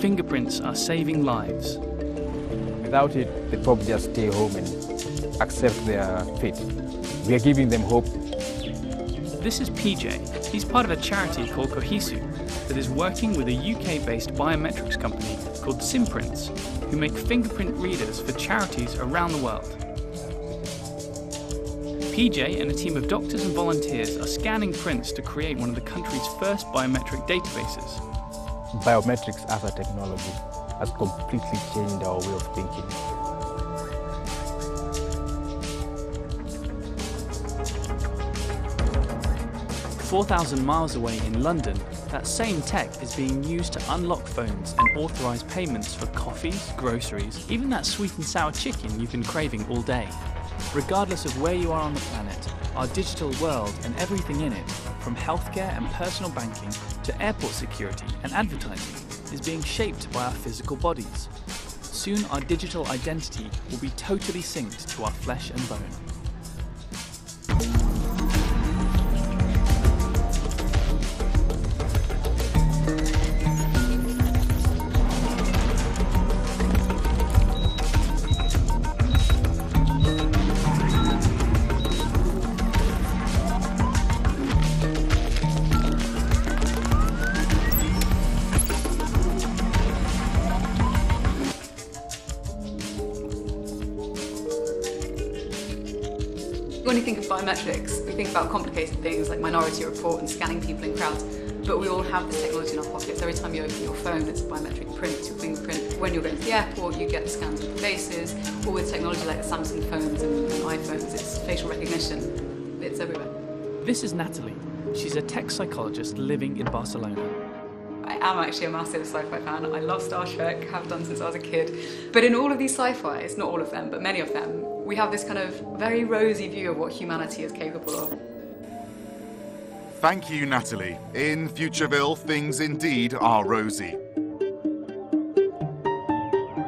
fingerprints are saving lives. Without it, they probably just stay home and accept their fate. We are giving them hope. This is PJ. He's part of a charity called Cohesu that is working with a UK based biometrics company called Simprints, who make fingerprint readers for charities around the world. PJ and a team of doctors and volunteers are scanning prints to create one of the country's first biometric databases. Biometrics as a technology has completely changed our way of thinking. 4,000 miles away in London, that same tech is being used to unlock phones and authorise payments for coffees, groceries, even that sweet and sour chicken you've been craving all day. Regardless of where you are on the planet, our digital world and everything in it, from healthcare and personal banking to airport security and advertising, is being shaped by our physical bodies. Soon our digital identity will be totally synced to our flesh and bone. Think of biometrics, we think about complicated things like minority report and scanning people in crowds, but we all have this technology in our pockets. Every time you open your phone, it's a biometric print, it's your fingerprint. When you're going to the airport, you get scans of faces, or with technology like the Samsung phones and, and iPhones, it's facial recognition. It's everywhere. This is Natalie. She's a tech psychologist living in Barcelona. I am actually a massive sci-fi fan. I love Star Trek, have done since I was a kid. But in all of these sci-fis, not all of them, but many of them, we have this kind of very rosy view of what humanity is capable of. Thank you, Natalie. In Futureville, things indeed are rosy.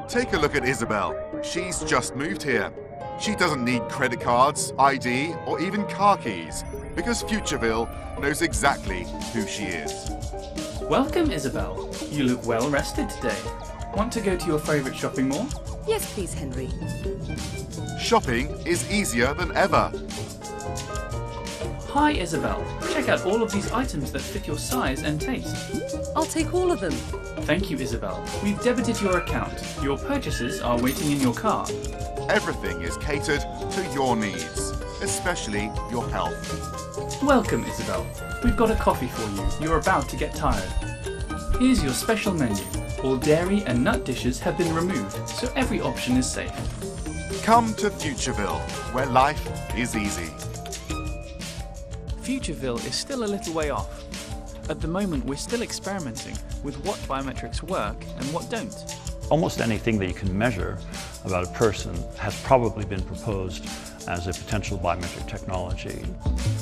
Take a look at Isabel. She's just moved here. She doesn't need credit cards, ID, or even car keys, because Futureville knows exactly who she is. Welcome, Isabel. You look well rested today. Want to go to your favourite shopping mall? Yes, please, Henry. Shopping is easier than ever. Hi, Isabel. Check out all of these items that fit your size and taste. I'll take all of them. Thank you, Isabel. We've debited your account. Your purchases are waiting in your car. Everything is catered to your needs, especially your health. Welcome, Isabel. We've got a coffee for you. You're about to get tired. Here's your special menu. All dairy and nut dishes have been removed, so every option is safe. Come to Futureville, where life is easy. Futureville is still a little way off. At the moment, we're still experimenting with what biometrics work and what don't. Almost anything that you can measure about a person has probably been proposed as a potential biometric technology,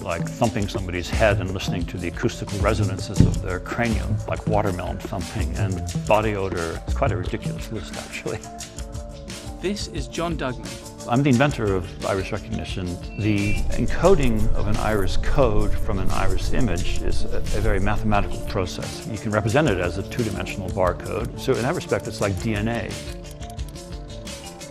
like thumping somebody's head and listening to the acoustical resonances of their cranium, like watermelon thumping, and body odor. It's quite a ridiculous list, actually. This is John Daugman. I'm the inventor of iris recognition. The encoding of an iris code from an iris image is a, a very mathematical process. You can represent it as a two-dimensional barcode. So in that respect, it's like DNA.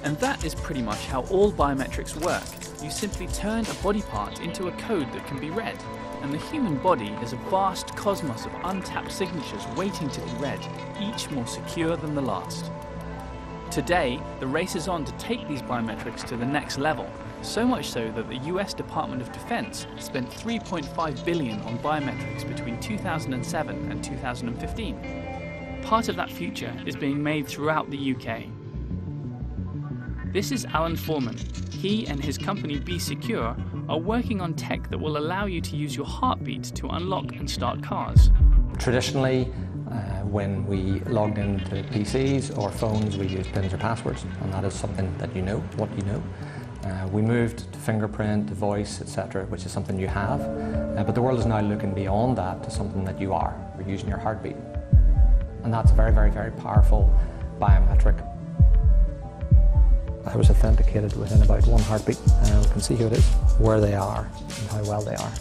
And that is pretty much how all biometrics work. You simply turn a body part into a code that can be read. And the human body is a vast cosmos of untapped signatures waiting to be read, each more secure than the last. Today, the race is on to take these biometrics to the next level, so much so that the US Department of Defense spent 3.5 billion on biometrics between 2007 and 2015. Part of that future is being made throughout the UK. This is Alan Foreman. He and his company B-Secur are working on tech that will allow you to use your heartbeat to unlock and start cars. Traditionally, uh, when we logged into PCs or phones, we used pins or passwords, and that is something that you know, what you know. Uh, we moved to fingerprint, to voice, etc., which is something you have. Uh, but the world is now looking beyond that to something that you are. You're using your heartbeat. And that's a very, very, very powerful biometric. I was authenticated within about one heartbeat. Uh, we can see who it is, where they are, and how well they are.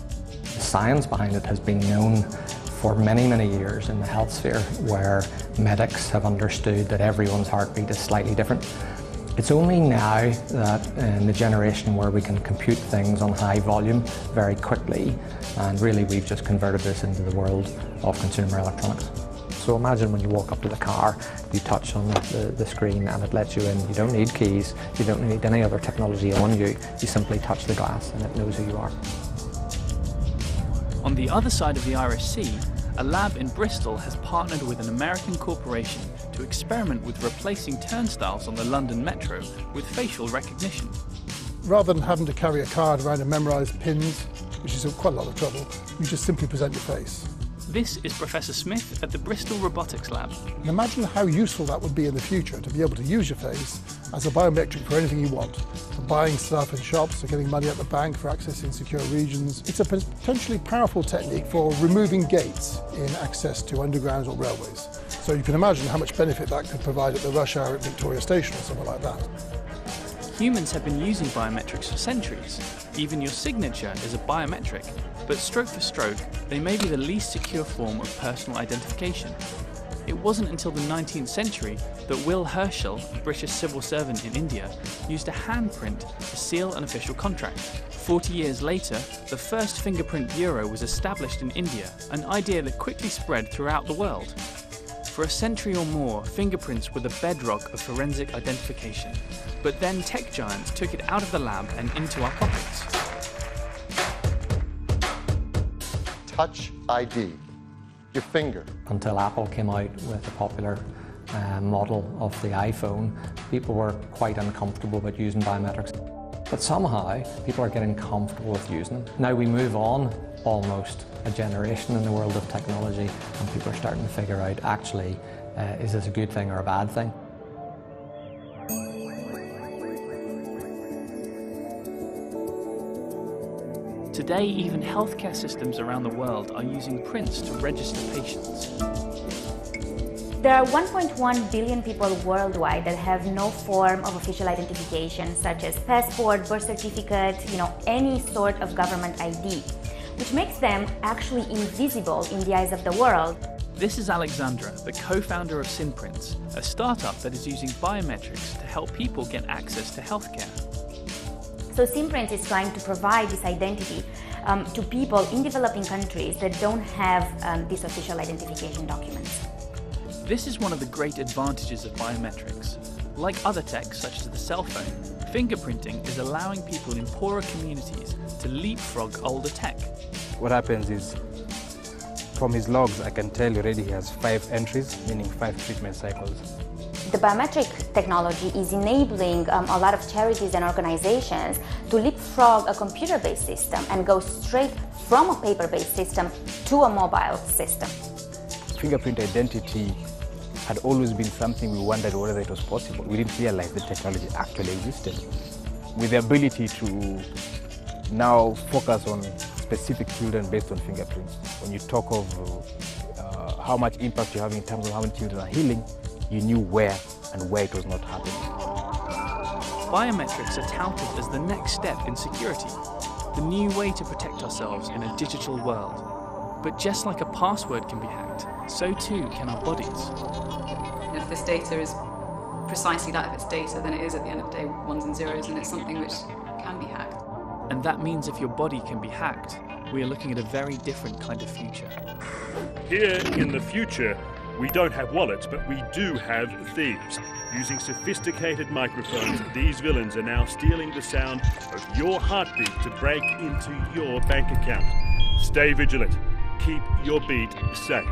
The science behind it has been known for many, many years in the health sphere where medics have understood that everyone's heartbeat is slightly different. It's only now that in the generation where we can compute things on high volume very quickly, and really we've just converted this into the world of consumer electronics. So imagine when you walk up to the car, you touch on the, the, screen and it lets you in. You don't need keys, you don't need any other technology on you. You simply touch the glass and it knows who you are. On the other side of the Irish Sea, a lab in Bristol has partnered with an American corporation to experiment with replacing turnstiles on the London Metro with facial recognition. Rather than having to carry a card around and memorise pins, which is quite a lot of trouble, you just simply present your face. This is Professor Smith at the Bristol Robotics Lab. Imagine how useful that would be in the future to be able to use your face as a biometric for anything you want. For buying stuff in shops, for getting money at the bank, for accessing secure regions. It's a potentially powerful technique for removing gates in access to undergrounds or railways. So you can imagine how much benefit that could provide at the rush hour at Victoria Station or somewhere like that. Humans have been using biometrics for centuries. Even your signature is a biometric, but stroke for stroke, they may be the least secure form of personal identification. It wasn't until the 19th century that Will Herschel, a British civil servant in India, used a handprint to seal an official contract. 40 years later, the first fingerprint bureau was established in India, an idea that quickly spread throughout the world. For a century or more, fingerprints were the bedrock of forensic identification. But then tech giants took it out of the lab and into our pockets. Touch ID, your finger. Until Apple came out with a popular uh, model of the iPhone, people were quite uncomfortable about using biometrics. But somehow, people are getting comfortable with using them. Now we move on almost a generation in the world of technology and people are starting to figure out actually uh, is this a good thing or a bad thing. Today, even healthcare systems around the world are using prints to register patients. There are 1.1 billion people worldwide that have no form of official identification, such as passport, birth certificate, you know, any sort of government ID which makes them actually invisible in the eyes of the world. This is Alexandra, the co-founder of Simprints, a startup that is using biometrics to help people get access to healthcare. So Simprints is trying to provide this identity um, to people in developing countries that don't have um, these official identification documents. This is one of the great advantages of biometrics. Like other techs, such as the cell phone, fingerprinting is allowing people in poorer communities to leapfrog older tech. What happens is, from his logs, I can tell already he has five entries, meaning five treatment cycles. The biometric technology is enabling um, a lot of charities and organizations to leapfrog a computer-based system and go straight from a paper-based system to a mobile system. Fingerprint identity had always been something we wondered whether it was possible. We didn't realize the technology actually existed. With the ability to now focus on specific children based on fingerprints, when you talk of uh, how much impact you have in terms of how many children are healing, you knew where and where it was not happening. Biometrics are touted as the next step in security, the new way to protect ourselves in a digital world. But just like a password can be hacked, so too can our bodies if this data is precisely that, if it's data, then it is at the end of the day ones and zeros, and it's something which can be hacked. And that means if your body can be hacked, we are looking at a very different kind of future. Here in the future, we don't have wallets, but we do have thieves. Using sophisticated microphones, these villains are now stealing the sound of your heartbeat to break into your bank account. Stay vigilant. Keep your beat safe.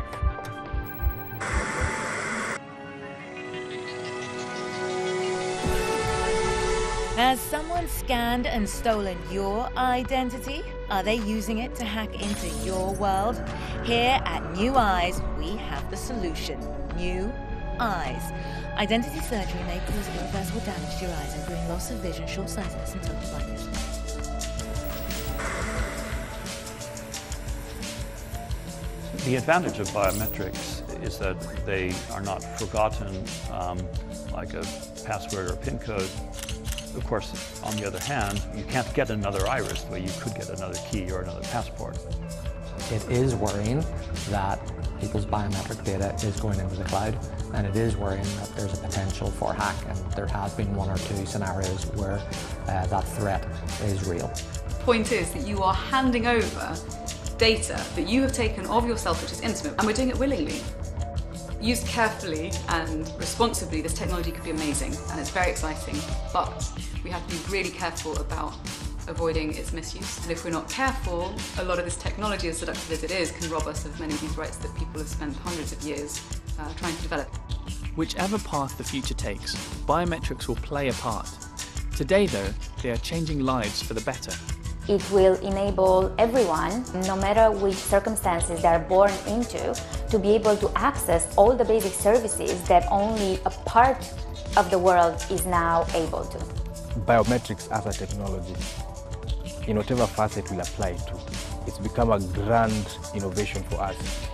Has someone scanned and stolen your identity? Are they using it to hack into your world? Here at New Eyes, we have the solution. New Eyes. Identity surgery may cause irreversible damage to your eyes, including loss of vision, short-sightedness, and total blindness. The advantage of biometrics is that they are not forgotten um, like a password or PIN code of course, on the other hand, you can't get another iris the way you could get another key or another passport. It is worrying that people's biometric data is going into the cloud, and it is worrying that there's a potential for hack, and there has been one or two scenarios where uh, that threat is real. Point is that you are handing over data that you have taken of yourself, which is intimate, and we're doing it willingly. Used carefully and responsibly, this technology could be amazing and it's very exciting, but we have to be really careful about avoiding its misuse. And if we're not careful, a lot of this technology, as seductive as it is, can rob us of many of these rights that people have spent hundreds of years uh, trying to develop. Whichever path the future takes, biometrics will play a part. Today, though, they are changing lives for the better. It will enable everyone, no matter which circumstances they are born into, to be able to access all the basic services that only a part of the world is now able to. Biometrics as a technology, in whatever facet we'll apply it to, it's become a grand innovation for us.